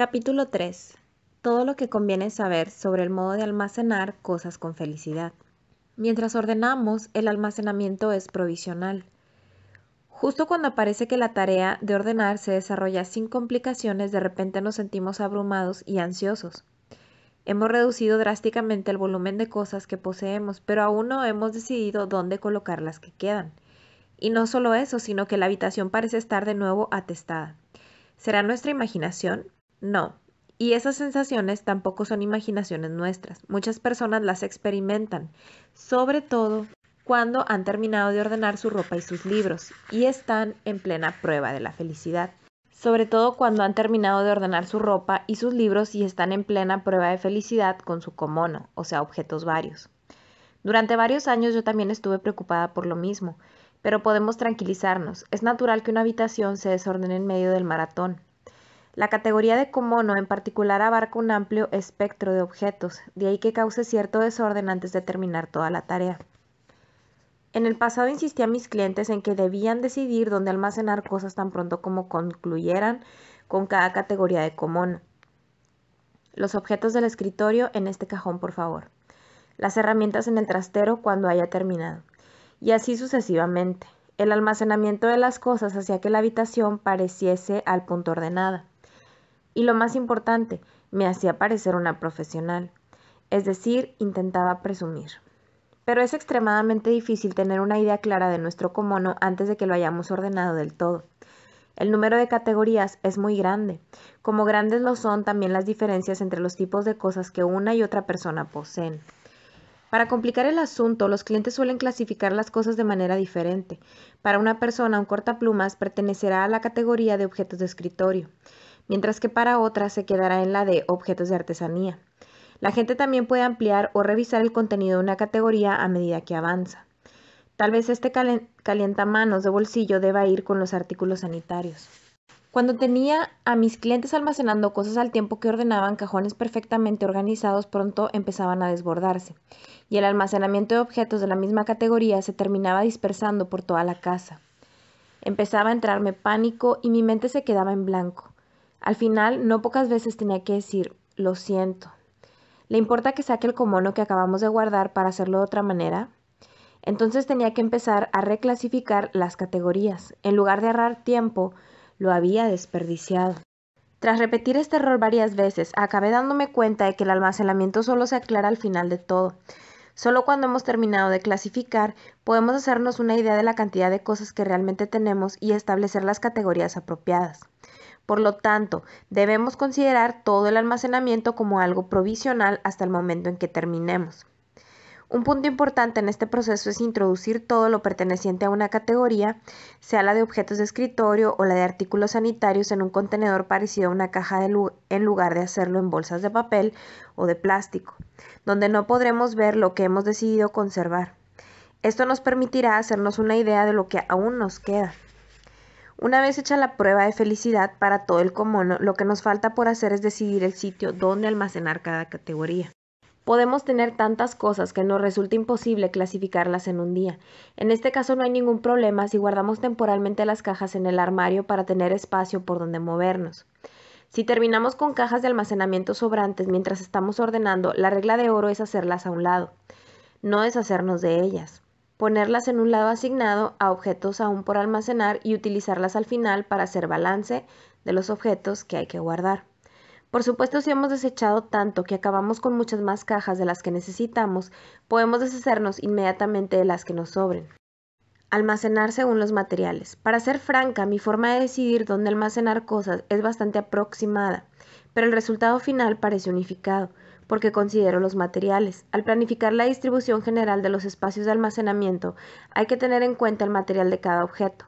Capítulo 3. Todo lo que conviene saber sobre el modo de almacenar cosas con felicidad. Mientras ordenamos, el almacenamiento es provisional. Justo cuando aparece que la tarea de ordenar se desarrolla sin complicaciones, de repente nos sentimos abrumados y ansiosos. Hemos reducido drásticamente el volumen de cosas que poseemos, pero aún no hemos decidido dónde colocar las que quedan. Y no solo eso, sino que la habitación parece estar de nuevo atestada. ¿Será nuestra imaginación? No. Y esas sensaciones tampoco son imaginaciones nuestras. Muchas personas las experimentan, sobre todo cuando han terminado de ordenar su ropa y sus libros y están en plena prueba de la felicidad. Sobre todo cuando han terminado de ordenar su ropa y sus libros y están en plena prueba de felicidad con su comono, o sea, objetos varios. Durante varios años yo también estuve preocupada por lo mismo, pero podemos tranquilizarnos. Es natural que una habitación se desordene en medio del maratón. La categoría de comono en particular abarca un amplio espectro de objetos, de ahí que cause cierto desorden antes de terminar toda la tarea. En el pasado insistí a mis clientes en que debían decidir dónde almacenar cosas tan pronto como concluyeran con cada categoría de comono. Los objetos del escritorio en este cajón, por favor. Las herramientas en el trastero cuando haya terminado. Y así sucesivamente. El almacenamiento de las cosas hacía que la habitación pareciese al punto ordenada. Y lo más importante, me hacía parecer una profesional, es decir, intentaba presumir. Pero es extremadamente difícil tener una idea clara de nuestro comono antes de que lo hayamos ordenado del todo. El número de categorías es muy grande, como grandes lo son también las diferencias entre los tipos de cosas que una y otra persona poseen. Para complicar el asunto, los clientes suelen clasificar las cosas de manera diferente. Para una persona, un cortaplumas pertenecerá a la categoría de objetos de escritorio mientras que para otras se quedará en la de objetos de artesanía. La gente también puede ampliar o revisar el contenido de una categoría a medida que avanza. Tal vez este calientamanos de bolsillo deba ir con los artículos sanitarios. Cuando tenía a mis clientes almacenando cosas al tiempo que ordenaban cajones perfectamente organizados, pronto empezaban a desbordarse, y el almacenamiento de objetos de la misma categoría se terminaba dispersando por toda la casa. Empezaba a entrarme pánico y mi mente se quedaba en blanco. Al final, no pocas veces tenía que decir, lo siento. ¿Le importa que saque el comono que acabamos de guardar para hacerlo de otra manera? Entonces tenía que empezar a reclasificar las categorías. En lugar de ahorrar tiempo, lo había desperdiciado. Tras repetir este error varias veces, acabé dándome cuenta de que el almacenamiento solo se aclara al final de todo. Solo cuando hemos terminado de clasificar podemos hacernos una idea de la cantidad de cosas que realmente tenemos y establecer las categorías apropiadas. Por lo tanto, debemos considerar todo el almacenamiento como algo provisional hasta el momento en que terminemos. Un punto importante en este proceso es introducir todo lo perteneciente a una categoría, sea la de objetos de escritorio o la de artículos sanitarios en un contenedor parecido a una caja en lugar de hacerlo en bolsas de papel o de plástico, donde no podremos ver lo que hemos decidido conservar. Esto nos permitirá hacernos una idea de lo que aún nos queda. Una vez hecha la prueba de felicidad para todo el comono, lo que nos falta por hacer es decidir el sitio donde almacenar cada categoría. Podemos tener tantas cosas que nos resulta imposible clasificarlas en un día. En este caso no hay ningún problema si guardamos temporalmente las cajas en el armario para tener espacio por donde movernos. Si terminamos con cajas de almacenamiento sobrantes mientras estamos ordenando, la regla de oro es hacerlas a un lado, no deshacernos de ellas ponerlas en un lado asignado a objetos aún por almacenar y utilizarlas al final para hacer balance de los objetos que hay que guardar. Por supuesto, si hemos desechado tanto que acabamos con muchas más cajas de las que necesitamos, podemos deshacernos inmediatamente de las que nos sobren. Almacenar según los materiales. Para ser franca, mi forma de decidir dónde almacenar cosas es bastante aproximada, pero el resultado final parece unificado porque considero los materiales. Al planificar la distribución general de los espacios de almacenamiento, hay que tener en cuenta el material de cada objeto,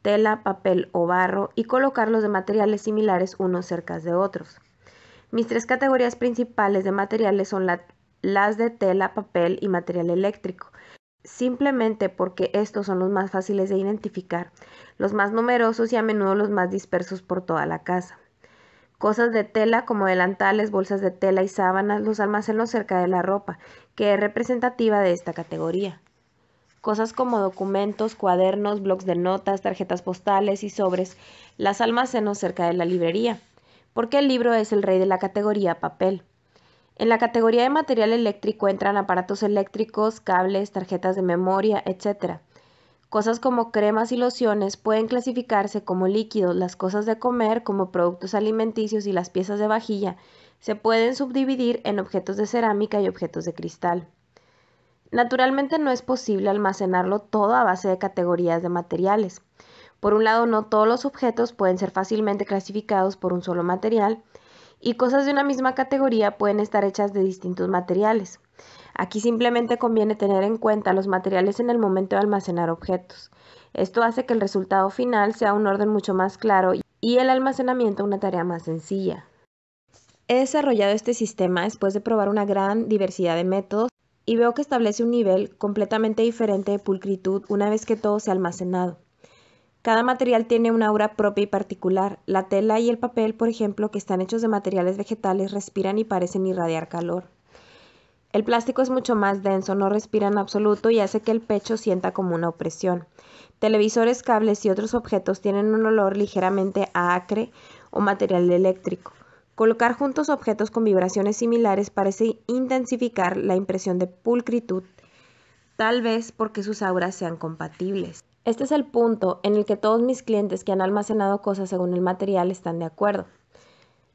tela, papel o barro, y colocarlos de materiales similares unos cerca de otros. Mis tres categorías principales de materiales son las de tela, papel y material eléctrico, simplemente porque estos son los más fáciles de identificar, los más numerosos y a menudo los más dispersos por toda la casa. Cosas de tela como delantales, bolsas de tela y sábanas los almaceno cerca de la ropa, que es representativa de esta categoría. Cosas como documentos, cuadernos, blocs de notas, tarjetas postales y sobres las almaceno cerca de la librería, porque el libro es el rey de la categoría papel. En la categoría de material eléctrico entran aparatos eléctricos, cables, tarjetas de memoria, etc. Cosas como cremas y lociones pueden clasificarse como líquidos, las cosas de comer como productos alimenticios y las piezas de vajilla se pueden subdividir en objetos de cerámica y objetos de cristal. Naturalmente no es posible almacenarlo todo a base de categorías de materiales. Por un lado, no todos los objetos pueden ser fácilmente clasificados por un solo material y cosas de una misma categoría pueden estar hechas de distintos materiales. Aquí simplemente conviene tener en cuenta los materiales en el momento de almacenar objetos. Esto hace que el resultado final sea un orden mucho más claro y el almacenamiento una tarea más sencilla. He desarrollado este sistema después de probar una gran diversidad de métodos y veo que establece un nivel completamente diferente de pulcritud una vez que todo se ha almacenado. Cada material tiene una aura propia y particular. La tela y el papel, por ejemplo, que están hechos de materiales vegetales, respiran y parecen irradiar calor. El plástico es mucho más denso, no respira en absoluto y hace que el pecho sienta como una opresión. Televisores, cables y otros objetos tienen un olor ligeramente acre o material eléctrico. Colocar juntos objetos con vibraciones similares parece intensificar la impresión de pulcritud, tal vez porque sus auras sean compatibles. Este es el punto en el que todos mis clientes que han almacenado cosas según el material están de acuerdo.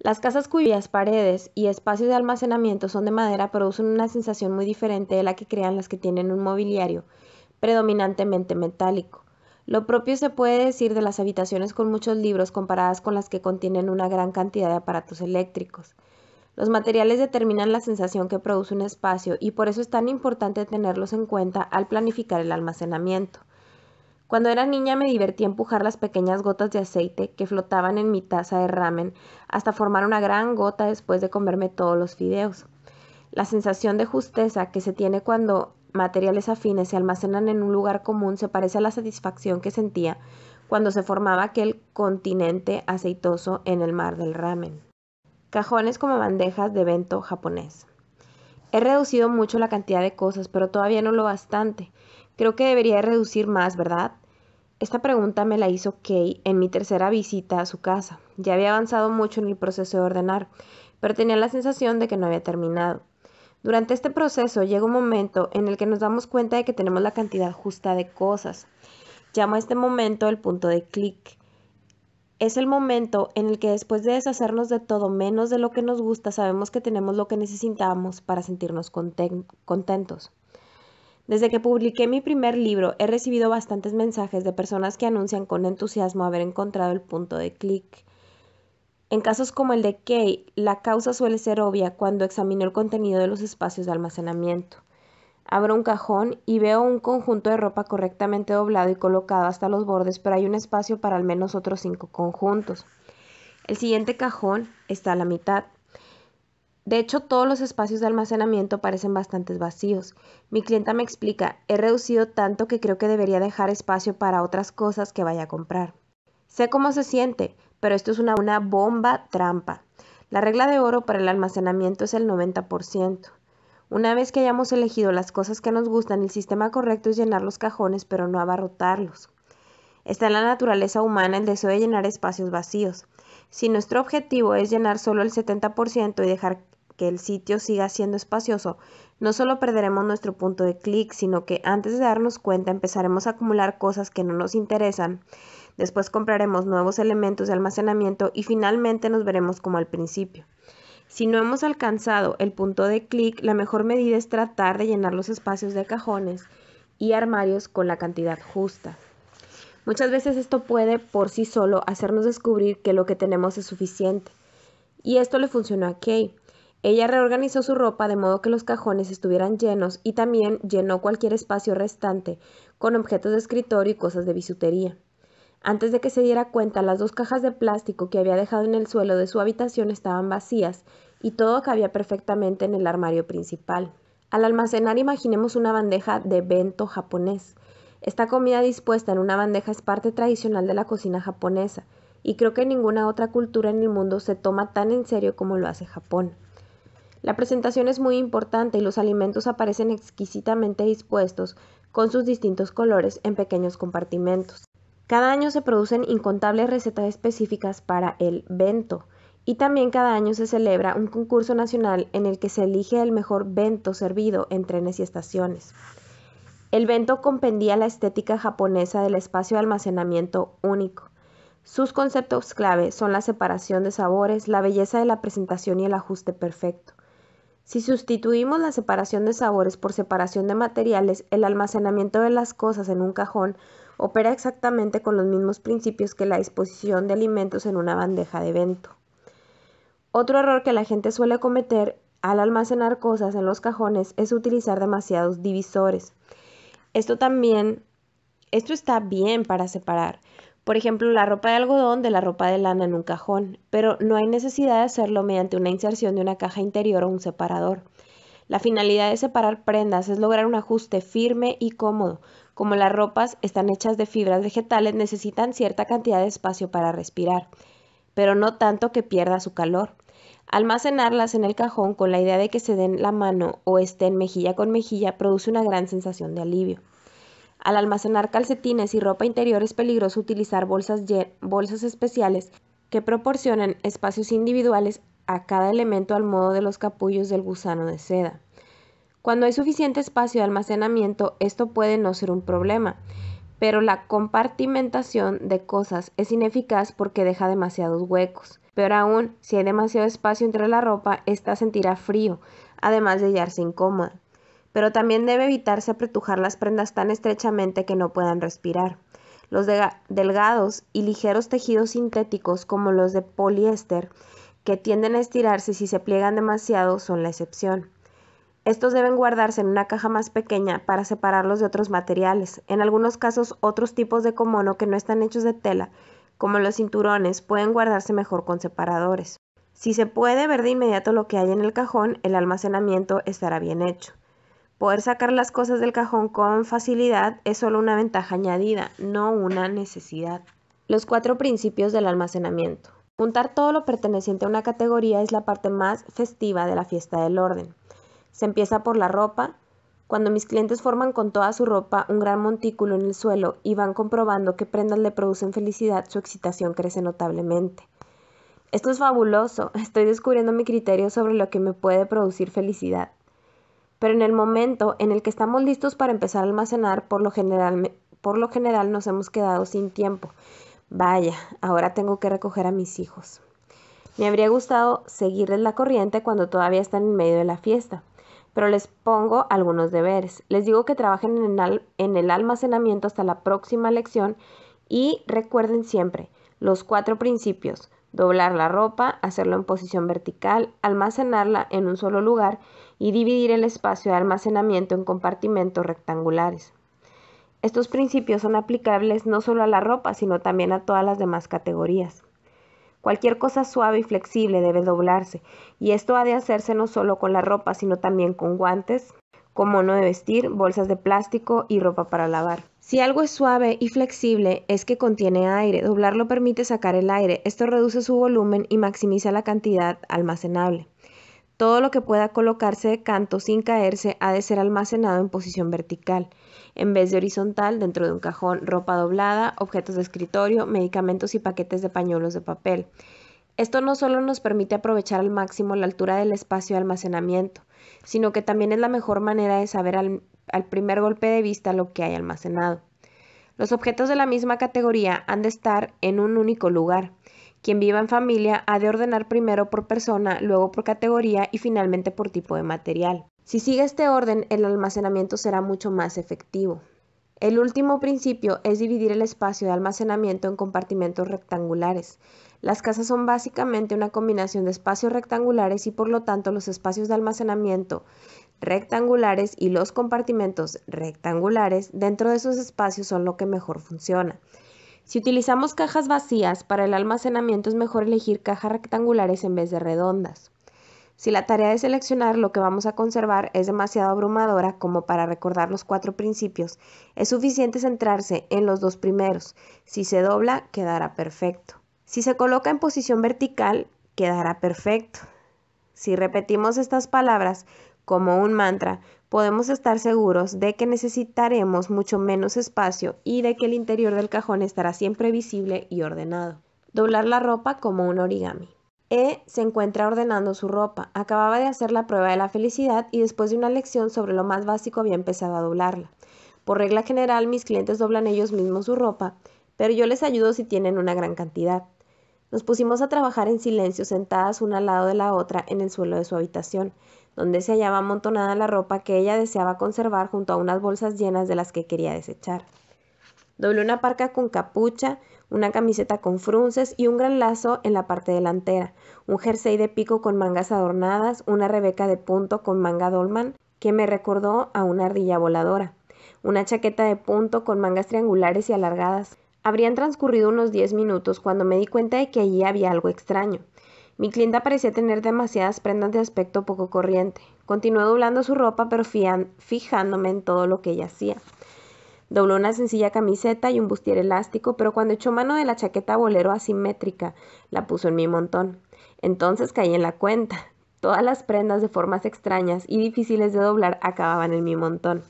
Las casas cuyas paredes y espacios de almacenamiento son de madera producen una sensación muy diferente de la que crean las que tienen un mobiliario predominantemente metálico. Lo propio se puede decir de las habitaciones con muchos libros comparadas con las que contienen una gran cantidad de aparatos eléctricos. Los materiales determinan la sensación que produce un espacio y por eso es tan importante tenerlos en cuenta al planificar el almacenamiento. Cuando era niña me divertí empujar las pequeñas gotas de aceite que flotaban en mi taza de ramen hasta formar una gran gota después de comerme todos los fideos. La sensación de justeza que se tiene cuando materiales afines se almacenan en un lugar común se parece a la satisfacción que sentía cuando se formaba aquel continente aceitoso en el mar del ramen. Cajones como bandejas de evento japonés. He reducido mucho la cantidad de cosas, pero todavía no lo bastante. Creo que debería reducir más, ¿verdad? Esta pregunta me la hizo Kay en mi tercera visita a su casa. Ya había avanzado mucho en el proceso de ordenar, pero tenía la sensación de que no había terminado. Durante este proceso llega un momento en el que nos damos cuenta de que tenemos la cantidad justa de cosas. Llamo a este momento el punto de clic. Es el momento en el que después de deshacernos de todo menos de lo que nos gusta, sabemos que tenemos lo que necesitamos para sentirnos contentos. Desde que publiqué mi primer libro, he recibido bastantes mensajes de personas que anuncian con entusiasmo haber encontrado el punto de clic. En casos como el de Kay, la causa suele ser obvia cuando examino el contenido de los espacios de almacenamiento. Abro un cajón y veo un conjunto de ropa correctamente doblado y colocado hasta los bordes, pero hay un espacio para al menos otros cinco conjuntos. El siguiente cajón está a la mitad. De hecho, todos los espacios de almacenamiento parecen bastante vacíos. Mi clienta me explica, he reducido tanto que creo que debería dejar espacio para otras cosas que vaya a comprar. Sé cómo se siente, pero esto es una, bomba trampa. La regla de oro para el almacenamiento es el 90%. Una vez que hayamos elegido las cosas que nos gustan, el sistema correcto es llenar los cajones, pero no abarrotarlos. Está en la naturaleza humana el deseo de llenar espacios vacíos. Si nuestro objetivo es llenar solo el 70% y dejar que el sitio siga siendo espacioso, no solo perderemos nuestro punto de clic, sino que antes de darnos cuenta empezaremos a acumular cosas que no nos interesan después compraremos nuevos elementos de almacenamiento y finalmente nos veremos como al principio. Si no hemos alcanzado el punto de clic, la mejor medida es tratar de llenar los espacios de cajones y armarios con la cantidad justa. Muchas veces esto puede por sí solo hacernos descubrir que lo que tenemos es suficiente. Y esto le funcionó a Kay. Ella reorganizó su ropa de modo que los cajones estuvieran llenos y también llenó cualquier espacio restante con objetos de escritorio y cosas de bisutería. Antes de que se diera cuenta, las dos cajas de plástico que había dejado en el suelo de su habitación estaban vacías y todo cabía perfectamente en el armario principal. Al almacenar imaginemos una bandeja de bento japonés. Esta comida dispuesta en una bandeja es parte tradicional de la cocina japonesa y creo que ninguna otra cultura en el mundo se toma tan en serio como lo hace Japón. La presentación es muy importante y los alimentos aparecen exquisitamente dispuestos con sus distintos colores en pequeños compartimentos. Cada año se producen incontables recetas específicas para el bento Y también cada año se celebra un concurso nacional en el que se elige el mejor vento servido en trenes y estaciones. El vento compendía la estética japonesa del espacio de almacenamiento único. Sus conceptos clave son la separación de sabores, la belleza de la presentación y el ajuste perfecto. Si sustituimos la separación de sabores por separación de materiales, el almacenamiento de las cosas en un cajón opera exactamente con los mismos principios que la disposición de alimentos en una bandeja de vento. Otro error que la gente suele cometer al almacenar cosas en los cajones es utilizar demasiados divisores. Esto también, esto está bien para separar, por ejemplo, la ropa de algodón de la ropa de lana en un cajón, pero no hay necesidad de hacerlo mediante una inserción de una caja interior o un separador. La finalidad de separar prendas es lograr un ajuste firme y cómodo. Como las ropas están hechas de fibras vegetales, necesitan cierta cantidad de espacio para respirar, pero no tanto que pierda su calor. Almacenarlas en el cajón con la idea de que se den la mano o estén mejilla con mejilla produce una gran sensación de alivio. Al almacenar calcetines y ropa interior es peligroso utilizar bolsas, bolsas especiales que proporcionan espacios individuales a cada elemento al modo de los capullos del gusano de seda. Cuando hay suficiente espacio de almacenamiento, esto puede no ser un problema, pero la compartimentación de cosas es ineficaz porque deja demasiados huecos. Peor aún, si hay demasiado espacio entre la ropa, ésta sentirá frío, además de hallarse incómoda pero también debe evitarse apretujar las prendas tan estrechamente que no puedan respirar. Los delgados y ligeros tejidos sintéticos como los de poliéster, que tienden a estirarse si se pliegan demasiado, son la excepción. Estos deben guardarse en una caja más pequeña para separarlos de otros materiales. En algunos casos, otros tipos de comono que no están hechos de tela, como los cinturones, pueden guardarse mejor con separadores. Si se puede ver de inmediato lo que hay en el cajón, el almacenamiento estará bien hecho. Poder sacar las cosas del cajón con facilidad es solo una ventaja añadida, no una necesidad. Los cuatro principios del almacenamiento. Juntar todo lo perteneciente a una categoría es la parte más festiva de la fiesta del orden. Se empieza por la ropa. Cuando mis clientes forman con toda su ropa un gran montículo en el suelo y van comprobando qué prendas le producen felicidad, su excitación crece notablemente. Esto es fabuloso, estoy descubriendo mi criterio sobre lo que me puede producir felicidad pero en el momento en el que estamos listos para empezar a almacenar, por lo general, por lo general nos hemos quedado sin tiempo. Vaya, ahora tengo que recoger a mis hijos. Me habría gustado seguirles la corriente cuando todavía están en medio de la fiesta, pero les pongo algunos deberes. Les digo que trabajen en el, en el almacenamiento hasta la próxima lección y recuerden siempre los cuatro principios. Doblar la ropa, hacerlo en posición vertical, almacenarla en un solo lugar y dividir el espacio de almacenamiento en compartimentos rectangulares. Estos principios son aplicables no solo a la ropa, sino también a todas las demás categorías. Cualquier cosa suave y flexible debe doblarse, y esto ha de hacerse no solo con la ropa, sino también con guantes, con mono de vestir, bolsas de plástico y ropa para lavar. Si algo es suave y flexible es que contiene aire, doblarlo permite sacar el aire, esto reduce su volumen y maximiza la cantidad almacenable. Todo lo que pueda colocarse de canto sin caerse ha de ser almacenado en posición vertical, en vez de horizontal dentro de un cajón, ropa doblada, objetos de escritorio, medicamentos y paquetes de pañuelos de papel. Esto no solo nos permite aprovechar al máximo la altura del espacio de almacenamiento, sino que también es la mejor manera de saber al, al primer golpe de vista lo que hay almacenado. Los objetos de la misma categoría han de estar en un único lugar, quien viva en familia ha de ordenar primero por persona, luego por categoría y finalmente por tipo de material. Si sigue este orden, el almacenamiento será mucho más efectivo. El último principio es dividir el espacio de almacenamiento en compartimentos rectangulares. Las casas son básicamente una combinación de espacios rectangulares y por lo tanto los espacios de almacenamiento rectangulares y los compartimentos rectangulares dentro de esos espacios son lo que mejor funciona. Si utilizamos cajas vacías para el almacenamiento es mejor elegir cajas rectangulares en vez de redondas. Si la tarea de seleccionar lo que vamos a conservar es demasiado abrumadora como para recordar los cuatro principios, es suficiente centrarse en los dos primeros. Si se dobla, quedará perfecto. Si se coloca en posición vertical, quedará perfecto. Si repetimos estas palabras como un mantra, podemos estar seguros de que necesitaremos mucho menos espacio y de que el interior del cajón estará siempre visible y ordenado. Doblar la ropa como un origami. E se encuentra ordenando su ropa. Acababa de hacer la prueba de la felicidad y después de una lección sobre lo más básico había empezado a doblarla. Por regla general, mis clientes doblan ellos mismos su ropa, pero yo les ayudo si tienen una gran cantidad. Nos pusimos a trabajar en silencio, sentadas una al lado de la otra en el suelo de su habitación, donde se hallaba amontonada la ropa que ella deseaba conservar junto a unas bolsas llenas de las que quería desechar. Doblé una parca con capucha, una camiseta con frunces y un gran lazo en la parte delantera, un jersey de pico con mangas adornadas, una rebeca de punto con manga dolman que me recordó a una ardilla voladora, una chaqueta de punto con mangas triangulares y alargadas. Habrían transcurrido unos diez minutos cuando me di cuenta de que allí había algo extraño. Mi clienta parecía tener demasiadas prendas de aspecto poco corriente. Continué doblando su ropa, pero fijándome en todo lo que ella hacía. Dobló una sencilla camiseta y un bustier elástico, pero cuando echó mano de la chaqueta bolero asimétrica, la puso en mi montón. Entonces caí en la cuenta. Todas las prendas de formas extrañas y difíciles de doblar acababan en mi montón.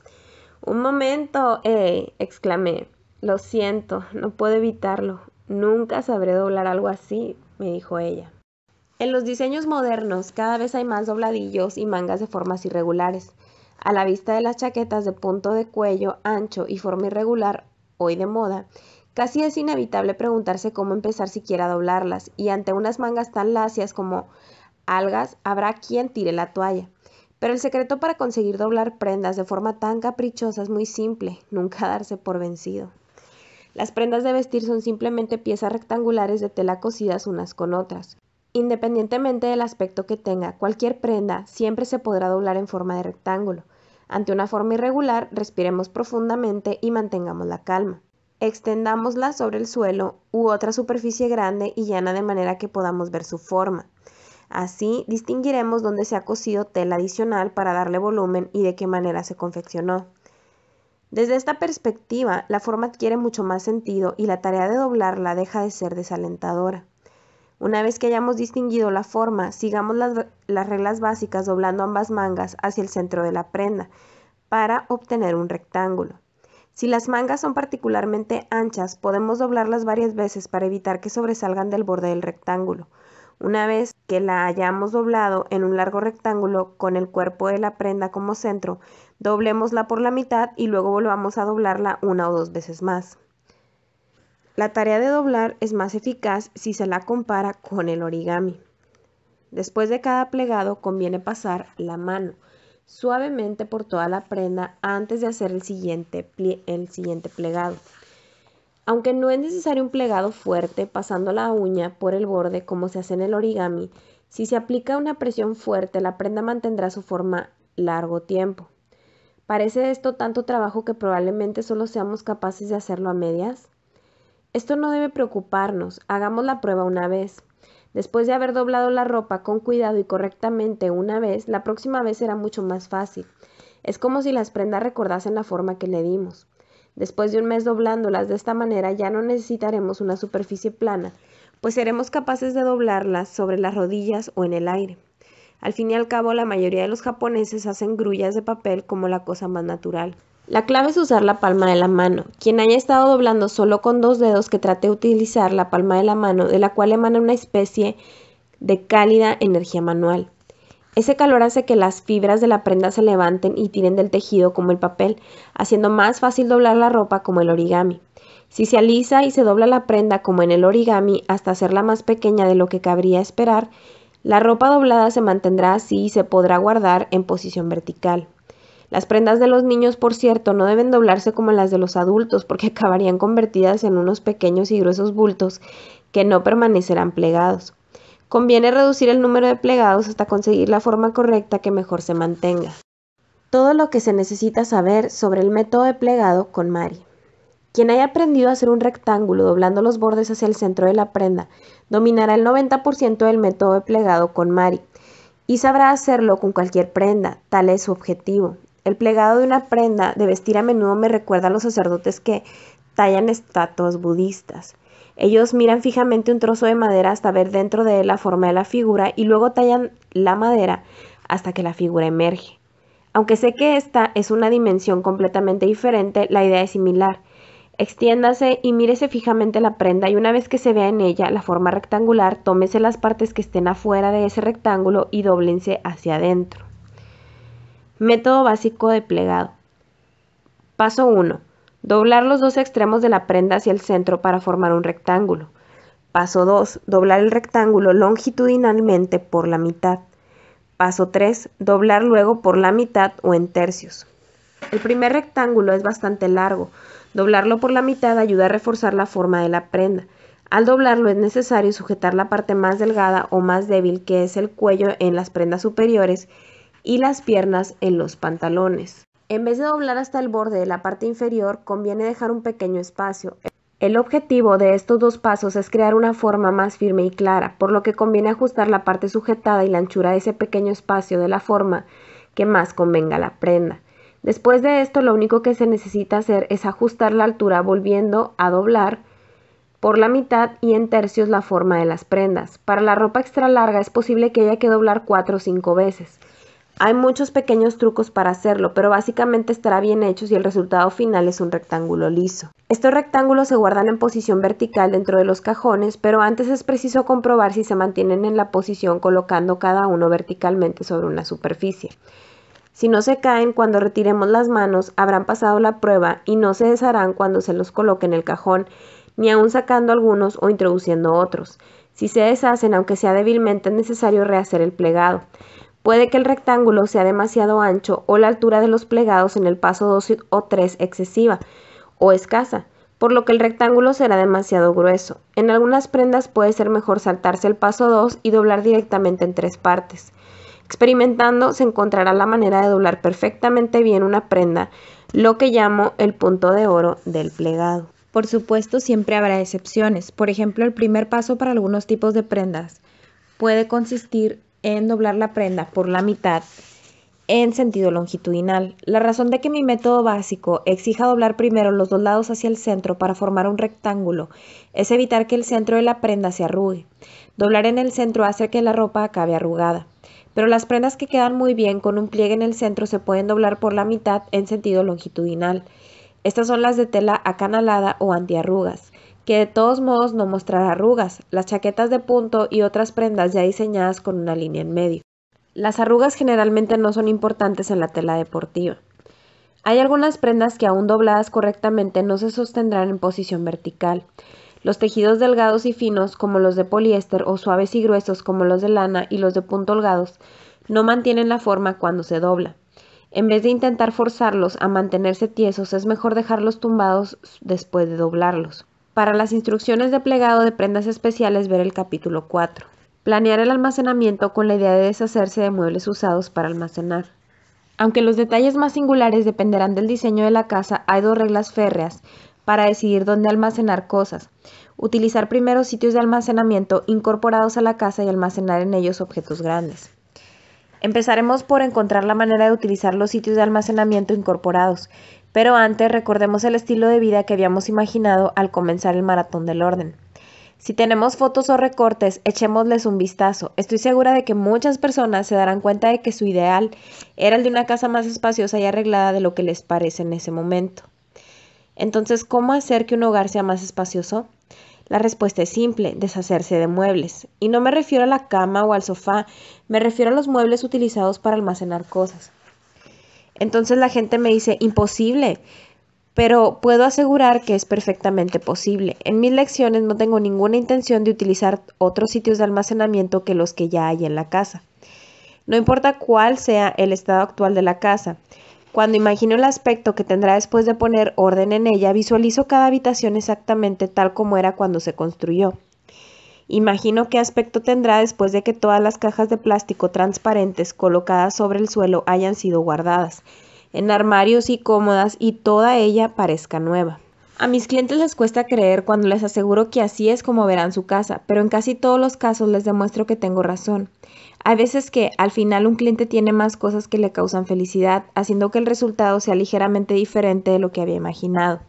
Un momento, eh, exclamé. Lo siento, no puedo evitarlo. Nunca sabré doblar algo así, me dijo ella. En los diseños modernos cada vez hay más dobladillos y mangas de formas irregulares. A la vista de las chaquetas de punto de cuello ancho y forma irregular, hoy de moda, casi es inevitable preguntarse cómo empezar siquiera a doblarlas, y ante unas mangas tan lacias como algas, habrá quien tire la toalla. Pero el secreto para conseguir doblar prendas de forma tan caprichosa es muy simple, nunca darse por vencido. Las prendas de vestir son simplemente piezas rectangulares de tela cosidas unas con otras. Independientemente del aspecto que tenga, cualquier prenda siempre se podrá doblar en forma de rectángulo. Ante una forma irregular, respiremos profundamente y mantengamos la calma. Extendámosla sobre el suelo u otra superficie grande y llana de manera que podamos ver su forma. Así distinguiremos dónde se ha cosido tela adicional para darle volumen y de qué manera se confeccionó. Desde esta perspectiva, la forma adquiere mucho más sentido y la tarea de doblarla deja de ser desalentadora. Una vez que hayamos distinguido la forma, sigamos las, reglas básicas doblando ambas mangas hacia el centro de la prenda para obtener un rectángulo. Si las mangas son particularmente anchas, podemos doblarlas varias veces para evitar que sobresalgan del borde del rectángulo. Una vez que la hayamos doblado en un largo rectángulo con el cuerpo de la prenda como centro, doblémosla por la mitad y luego volvamos a doblarla una o dos veces más. La tarea de doblar es más eficaz si se la compara con el origami. Después de cada plegado conviene pasar la mano suavemente por toda la prenda antes de hacer el siguiente, el siguiente plegado. Aunque no es necesario un plegado fuerte pasando la uña por el borde como se hace en el origami, si se aplica una presión fuerte la prenda mantendrá su forma largo tiempo. ¿Parece esto tanto trabajo que probablemente solo seamos capaces de hacerlo a medias? Esto no debe preocuparnos, hagamos la prueba una vez. Después de haber doblado la ropa con cuidado y correctamente una vez, la próxima vez será mucho más fácil. Es como si las prendas recordasen la forma que le dimos. Después de un mes doblándolas de esta manera ya no necesitaremos una superficie plana, pues seremos capaces de doblarlas sobre las rodillas o en el aire. Al fin y al cabo, la mayoría de los japoneses hacen grullas de papel como la cosa más natural. La clave es usar la palma de la mano. Quien haya estado doblando solo con dos dedos que trate de utilizar la palma de la mano, de la cual emana una especie de cálida energía manual. Ese calor hace que las fibras de la prenda se levanten y tiren del tejido como el papel, haciendo más fácil doblar la ropa como el origami. Si se alisa y se dobla la prenda como en el origami hasta hacerla más pequeña de lo que cabría esperar, la ropa doblada se mantendrá así y se podrá guardar en posición vertical. Las prendas de los niños, por cierto, no deben doblarse como las de los adultos porque acabarían convertidas en unos pequeños y gruesos bultos que no permanecerán plegados. Conviene reducir el número de plegados hasta conseguir la forma correcta que mejor se mantenga. Todo lo que se necesita saber sobre el método de plegado con Mari. Quien haya aprendido a hacer un rectángulo doblando los bordes hacia el centro de la prenda dominará el 90% del método de plegado con Mari y sabrá hacerlo con cualquier prenda, tal es su objetivo. El plegado de una prenda de vestir a menudo me recuerda a los sacerdotes que tallan estatuas budistas. Ellos miran fijamente un trozo de madera hasta ver dentro de él la forma de la figura y luego tallan la madera hasta que la figura emerge. Aunque sé que esta es una dimensión completamente diferente, la idea es similar. Extiéndase y mírese fijamente la prenda y una vez que se vea en ella la forma rectangular, tómese las partes que estén afuera de ese rectángulo y doblense hacia adentro. Método básico de plegado. Paso 1. Doblar los dos extremos de la prenda hacia el centro para formar un rectángulo. Paso 2. Doblar el rectángulo longitudinalmente por la mitad. Paso 3. Doblar luego por la mitad o en tercios. El primer rectángulo es bastante largo, Doblarlo por la mitad ayuda a reforzar la forma de la prenda. Al doblarlo es necesario sujetar la parte más delgada o más débil que es el cuello en las prendas superiores y las piernas en los pantalones. En vez de doblar hasta el borde de la parte inferior, conviene dejar un pequeño espacio. El objetivo de estos dos pasos es crear una forma más firme y clara, por lo que conviene ajustar la parte sujetada y la anchura de ese pequeño espacio de la forma que más convenga la prenda. Después de esto lo único que se necesita hacer es ajustar la altura volviendo a doblar por la mitad y en tercios la forma de las prendas. Para la ropa extra larga es posible que haya que doblar 4 o 5 veces. Hay muchos pequeños trucos para hacerlo, pero básicamente estará bien hecho y el resultado final es un rectángulo liso. Estos rectángulos se guardan en posición vertical dentro de los cajones, pero antes es preciso comprobar si se mantienen en la posición colocando cada uno verticalmente sobre una superficie. Si no se caen cuando retiremos las manos, habrán pasado la prueba y no se desharán cuando se los coloque en el cajón, ni aun sacando algunos o introduciendo otros. Si se deshacen, aunque sea débilmente, es necesario rehacer el plegado. Puede que el rectángulo sea demasiado ancho o la altura de los plegados en el paso 2 o 3 excesiva o escasa, por lo que el rectángulo será demasiado grueso. En algunas prendas puede ser mejor saltarse el paso 2 y doblar directamente en tres partes. Experimentando se encontrará la manera de doblar perfectamente bien una prenda, lo que llamo el punto de oro del plegado. Por supuesto, siempre habrá excepciones. Por ejemplo, el primer paso para algunos tipos de prendas puede consistir en doblar la prenda por la mitad en sentido longitudinal. La razón de que mi método básico exija doblar primero los dos lados hacia el centro para formar un rectángulo es evitar que el centro de la prenda se arrugue. Doblar en el centro hace que la ropa acabe arrugada pero las prendas que quedan muy bien con un pliegue en el centro se pueden doblar por la mitad en sentido longitudinal. Estas son las de tela acanalada o antiarrugas, que de todos modos no mostrará arrugas, las chaquetas de punto y otras prendas ya diseñadas con una línea en medio. Las arrugas generalmente no son importantes en la tela deportiva. Hay algunas prendas que aún dobladas correctamente no se sostendrán en posición vertical. Los tejidos delgados y finos, como los de poliéster, o suaves y gruesos, como los de lana, y los de punto holgados, no mantienen la forma cuando se dobla. En vez de intentar forzarlos a mantenerse tiesos, es mejor dejarlos tumbados después de doblarlos. Para las instrucciones de plegado de prendas especiales, ver el capítulo 4. Planear el almacenamiento con la idea de deshacerse de muebles usados para almacenar. Aunque los detalles más singulares dependerán del diseño de la casa, hay dos reglas férreas para decidir dónde almacenar cosas. Utilizar primero sitios de almacenamiento incorporados a la casa y almacenar en ellos objetos grandes. Empezaremos por encontrar la manera de utilizar los sitios de almacenamiento incorporados, pero antes recordemos el estilo de vida que habíamos imaginado al comenzar el maratón del orden. Si tenemos fotos o recortes, echémosles un vistazo. Estoy segura de que muchas personas se darán cuenta de que su ideal era el de una casa más espaciosa y arreglada de lo que les parece en ese momento. Entonces, ¿cómo hacer que un hogar sea más espacioso? La respuesta es simple, deshacerse de muebles. Y no me refiero a la cama o al sofá, me refiero a los muebles utilizados para almacenar cosas. Entonces la gente me dice, imposible, pero puedo asegurar que es perfectamente posible. En mis lecciones no tengo ninguna intención de utilizar otros sitios de almacenamiento que los que ya hay en la casa. No importa cuál sea el estado actual de la casa, cuando imagino el aspecto que tendrá después de poner orden en ella, visualizo cada habitación exactamente tal como era cuando se construyó. Imagino qué aspecto tendrá después de que todas las cajas de plástico transparentes colocadas sobre el suelo hayan sido guardadas, en armarios y cómodas y toda ella parezca nueva. A mis clientes les cuesta creer cuando les aseguro que así es como verán su casa, pero en casi todos los casos les demuestro que tengo razón. Hay veces que al final un cliente tiene más cosas que le causan felicidad, haciendo que el resultado sea ligeramente diferente de lo que había imaginado.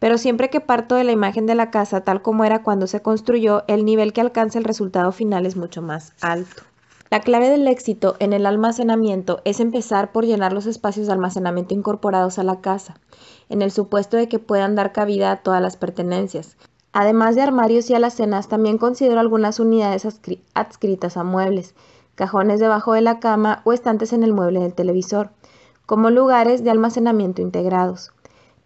Pero siempre que parto de la imagen de la casa tal como era cuando se construyó, el nivel que alcanza el resultado final es mucho más alto. La clave del éxito en el almacenamiento es empezar por llenar los espacios de almacenamiento incorporados a la casa, en el supuesto de que puedan dar cabida a todas las pertenencias. Además de armarios y alacenas, también considero algunas unidades adscritas a muebles, cajones debajo de la cama o estantes en el mueble del televisor, como lugares de almacenamiento integrados.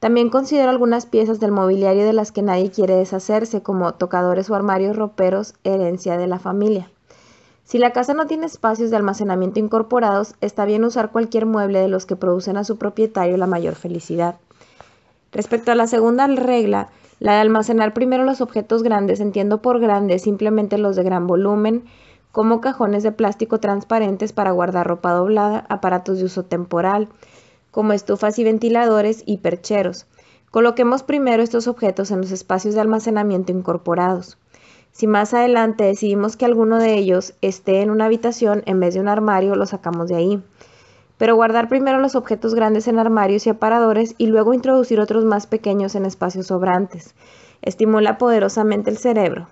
También considero algunas piezas del mobiliario de las que nadie quiere deshacerse, como tocadores o armarios roperos, herencia de la familia. Si la casa no tiene espacios de almacenamiento incorporados, está bien usar cualquier mueble de los que producen a su propietario la mayor felicidad. Respecto a la segunda regla, la de almacenar primero los objetos grandes, entiendo por grandes simplemente los de gran volumen, como cajones de plástico transparentes para guardar ropa doblada, aparatos de uso temporal, como estufas y ventiladores y percheros. Coloquemos primero estos objetos en los espacios de almacenamiento incorporados. Si más adelante decidimos que alguno de ellos esté en una habitación en vez de un armario, lo sacamos de ahí. Pero guardar primero los objetos grandes en armarios y aparadores y luego introducir otros más pequeños en espacios sobrantes. Estimula poderosamente el cerebro,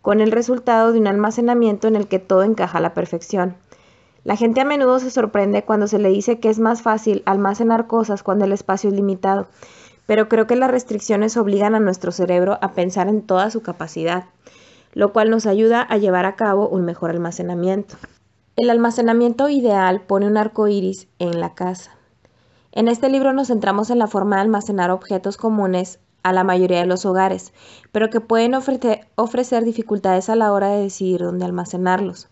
con el resultado de un almacenamiento en el que todo encaja a la perfección. La gente a menudo se sorprende cuando se le dice que es más fácil almacenar cosas cuando el espacio es limitado, pero creo que las restricciones obligan a nuestro cerebro a pensar en toda su capacidad lo cual nos ayuda a llevar a cabo un mejor almacenamiento. El almacenamiento ideal pone un arco iris en la casa. En este libro nos centramos en la forma de almacenar objetos comunes a la mayoría de los hogares, pero que pueden ofrecer dificultades a la hora de decidir dónde almacenarlos.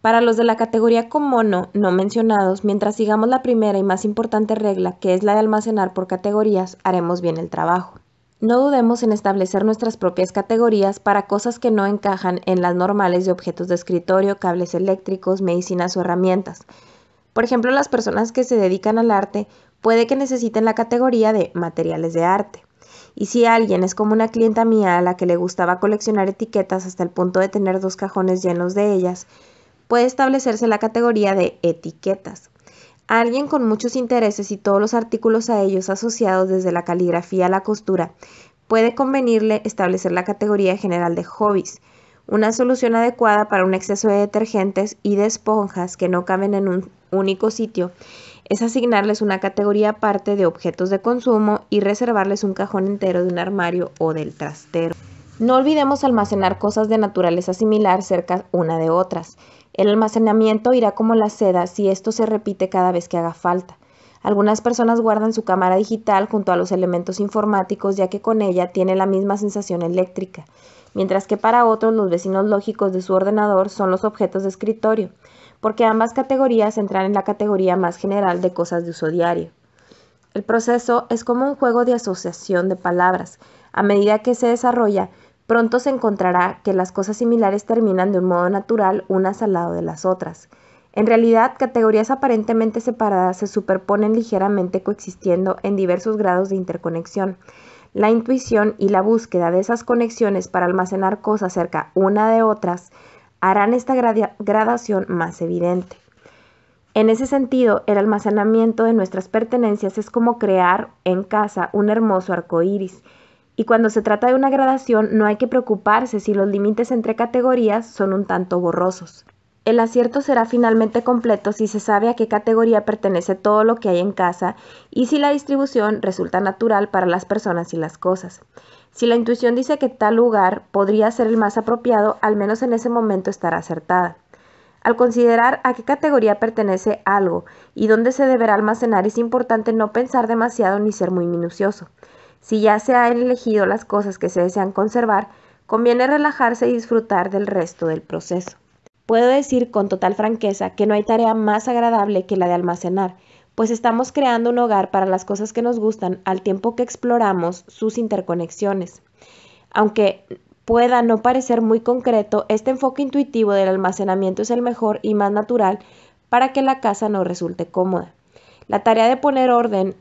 Para los de la categoría con mono no mencionados, mientras sigamos la primera y más importante regla, que es la de almacenar por categorías, haremos bien el trabajo. No dudemos en establecer nuestras propias categorías para cosas que no encajan en las normales de objetos de escritorio, cables eléctricos, medicinas o herramientas. Por ejemplo, las personas que se dedican al arte puede que necesiten la categoría de materiales de arte. Y si alguien es como una clienta mía a la que le gustaba coleccionar etiquetas hasta el punto de tener dos cajones llenos de ellas, puede establecerse la categoría de etiquetas alguien con muchos intereses y todos los artículos a ellos asociados desde la caligrafía a la costura, puede convenirle establecer la categoría general de hobbies, una solución adecuada para un exceso de detergentes y de esponjas que no caben en un único sitio es asignarles una categoría aparte de objetos de consumo y reservarles un cajón entero de un armario o del trastero. No olvidemos almacenar cosas de naturaleza similar cerca una de otras. El almacenamiento irá como la seda si esto se repite cada vez que haga falta. Algunas personas guardan su cámara digital junto a los elementos informáticos ya que con ella tiene la misma sensación eléctrica, mientras que para otros los vecinos lógicos de su ordenador son los objetos de escritorio, porque ambas categorías entran en la categoría más general de cosas de uso diario. El proceso es como un juego de asociación de palabras. A medida que se desarrolla, pronto se encontrará que las cosas similares terminan de un modo natural unas al lado de las otras. En realidad, categorías aparentemente separadas se superponen ligeramente coexistiendo en diversos grados de interconexión. La intuición y la búsqueda de esas conexiones para almacenar cosas cerca una de otras harán esta gradación más evidente. En ese sentido, el almacenamiento de nuestras pertenencias es como crear en casa un hermoso arco iris y cuando se trata de una gradación no hay que preocuparse si los límites entre categorías son un tanto borrosos. El acierto será finalmente completo si se sabe a qué categoría pertenece todo lo que hay en casa y si la distribución resulta natural para las personas y las cosas. Si la intuición dice que tal lugar podría ser el más apropiado, al menos en ese momento estará acertada. Al considerar a qué categoría pertenece algo y dónde se deberá almacenar, es importante no pensar demasiado ni ser muy minucioso. Si ya se han elegido las cosas que se desean conservar, conviene relajarse y disfrutar del resto del proceso. Puedo decir con total franqueza que no hay tarea más agradable que la de almacenar, pues estamos creando un hogar para las cosas que nos gustan al tiempo que exploramos sus interconexiones. Aunque pueda no parecer muy concreto, este enfoque intuitivo del almacenamiento es el mejor y más natural para que la casa no resulte cómoda. La tarea de poner orden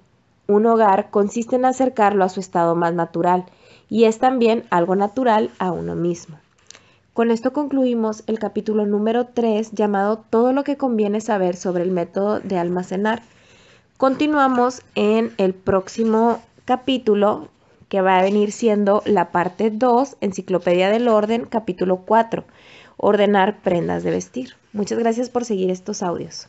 un hogar consiste en acercarlo a su estado más natural y es también algo natural a uno mismo. Con esto concluimos el capítulo número 3 llamado Todo lo que conviene saber sobre el método de almacenar. Continuamos en el próximo capítulo que va a venir siendo la parte 2, Enciclopedia del Orden, capítulo 4, ordenar prendas de vestir. Muchas gracias por seguir estos audios.